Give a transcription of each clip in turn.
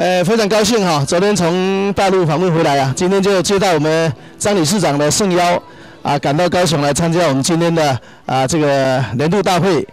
呃，非常高兴哈，昨天从大陆访问回来啊，今天就接到我们张理事长的盛邀啊，赶到高雄来参加我们今天的啊这个年度大会。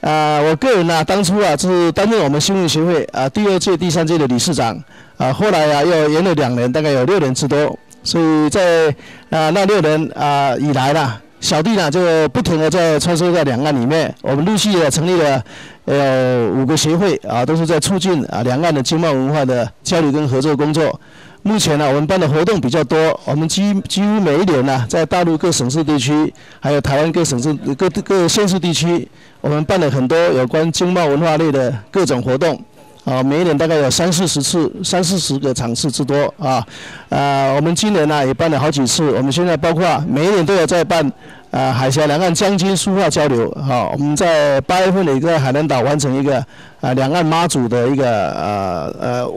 啊，我个人呢，当初啊是担任我们新闻协会啊第二届、第三届的理事长啊，后来啊又延了两年，大概有六年之多。所以在啊那六年啊以来呢。小弟呢就不停的在穿梭在两岸里面，我们陆续的成立了呃五个协会啊，都是在促进啊两岸的经贸文化的交流跟合作工作。目前呢，我们办的活动比较多，我们几几乎每一年呢，在大陆各省市地区，还有台湾各省市各各县市地区，我们办了很多有关经贸文化类的各种活动。啊，每一年大概有三四十次、三四十个场次之多啊。啊，我们今年呢也办了好几次。我们现在包括每一年都有在办啊海峡两岸将军书画交流。哈，我们在八月份的一个海南岛完成一个啊两岸妈祖的一个呃呃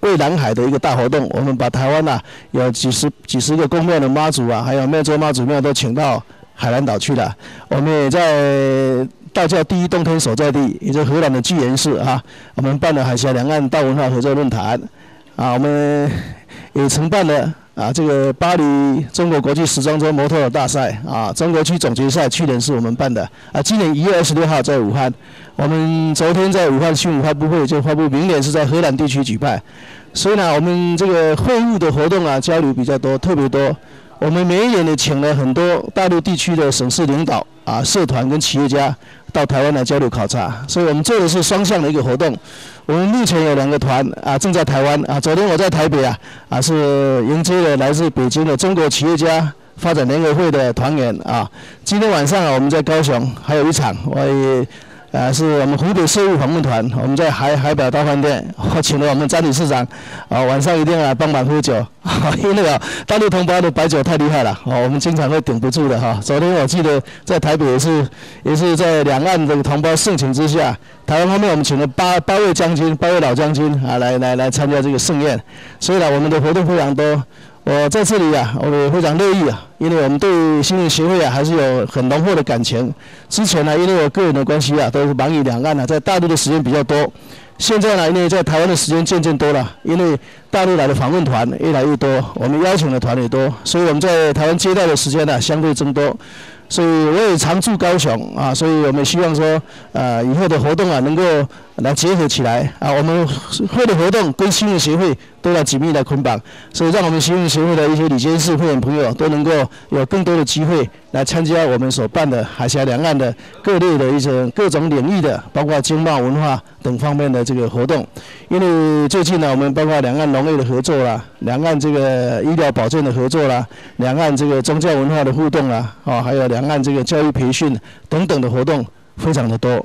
为南海的一个大活动。我们把台湾呐有几十几十个公庙的妈祖啊，还有湄洲妈祖庙都请到海南岛去了。我们也在。道教第一洞天所在地，也就是荷兰的巨岩市啊。我们办了海峡两岸道文化合作论坛，啊，我们也承办了啊这个巴黎中国国际时装周模特大赛啊，中国区总决赛去年是我们办的啊，今年一月二十六号在武汉，我们昨天在武汉新闻发布会就发布，明年是在荷兰地区举办，所以呢，我们这个会务的活动啊，交流比较多，特别多。我们每一年呢请了很多大陆地区的省市领导啊、社团跟企业家。到台湾来交流考察，所以我们做的是双向的一个活动。我们目前有两个团啊，正在台湾啊。昨天我在台北啊，啊是迎接了来自北京的中国企业家发展联合会的团员啊。今天晚上啊，我们在高雄还有一场，我也。啊，是我们湖北税务访问团，我们在海海表大饭店，我请了我们张理事长，啊，晚上一定要帮忙喝酒，因为那个，大陆同胞的白酒太厉害了，哦，我们经常会顶不住的哈。昨天我记得在台北也是，也是在两岸这个同胞盛情之下，台湾方面我们请了八八位将军，八位老将军啊，来来来参加这个盛宴，所以呢，我们的活动非常多。我在这里啊，我非常乐意啊，因为我们对新闻协会啊还是有很浓厚的感情。之前呢，因为我个人的关系啊，都是忙于两岸呢，在大陆的时间比较多。现在呢，因为在台湾的时间渐渐多了，因为大陆来的访问团越来越多，我们邀请的团也多，所以我们在台湾接待的时间呢相对增多。所以我也常驻高雄啊，所以我们希望说，呃，以后的活动啊能够来结合起来啊，我们会的活动跟新闻协会都要紧密来捆绑，所以让我们新闻协会的一些理监事会员朋友都能够有更多的机会来参加我们所办的海峡两岸的各类的一种各种领域的，包括经贸文化等方面的这个活动。因为最近呢，我们包括两岸农业的合作啦，两岸这个医疗保健的合作啦，两岸这个宗教文化的互动啦，啊，还有两。岸这个教育培训等等的活动非常的多，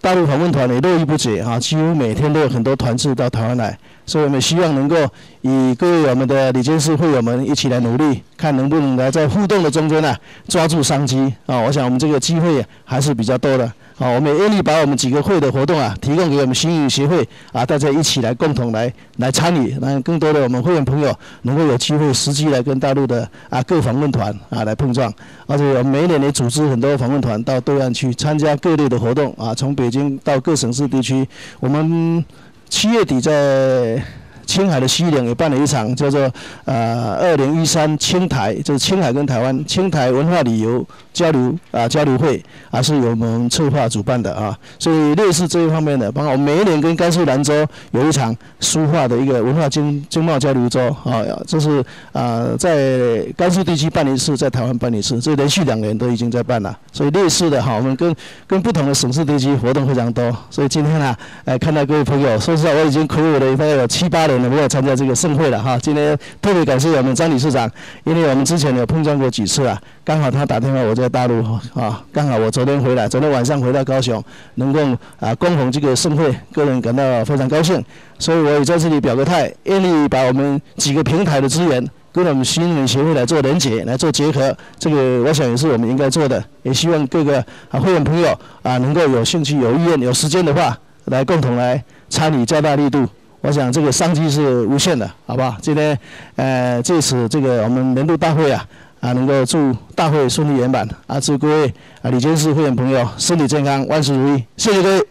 大陆访问团也络绎不绝啊，几乎每天都有很多团次到台湾来，所以我们希望能够以各位我们的李监事会友们一起来努力，看能不能来在互动的中间呢抓住商机啊，我想我们这个机会还是比较多的。啊，我们也愿意把我们几个会的活动啊，提供给我们新语协会啊，大家一起来共同来来参与，让更多的我们会员朋友能够有机会实际来跟大陆的啊各访问团啊来碰撞，而且我们每年也组织很多访问团到对岸去参加各类的活动啊，从北京到各省市地区，我们七月底在。青海的西岭也办了一场叫做呃二零一三青台，就是青海跟台湾青台文化旅游交流啊交流会，啊是由我们策划主办的啊，所以类似这一方面的，包括我们每一年跟甘肃兰州有一场书画的一个文化经经贸交流周啊，这是啊在甘肃地区办一次，在台湾办一次，这连续两年都已经在办了，所以类似的哈，我们跟跟不同的省市地区活动非常多，所以今天呢，哎看到各位朋友，说实话我已经苦我了大概有七八年。没有参加这个盛会了哈，今天特别感谢我们张理事长，因为我们之前有碰撞过几次啊，刚好他打电话我在大陆啊，刚好我昨天回来，昨天晚上回到高雄，能够啊恭逢这个盛会，个人感到非常高兴，所以我也在这里表个态，愿意把我们几个平台的资源跟我们新闻协会来做连结，来做结合，这个我想也是我们应该做的，也希望各个啊会员朋友啊能够有兴趣、有意愿、有时间的话，来共同来参与，加大力度。我想这个商机是无限的，好不好？今天，呃，借此这个我们年度大会啊，啊，能够祝大会顺利圆满，啊，祝各位啊，李监事会员朋友身体健康，万事如意，谢谢各位。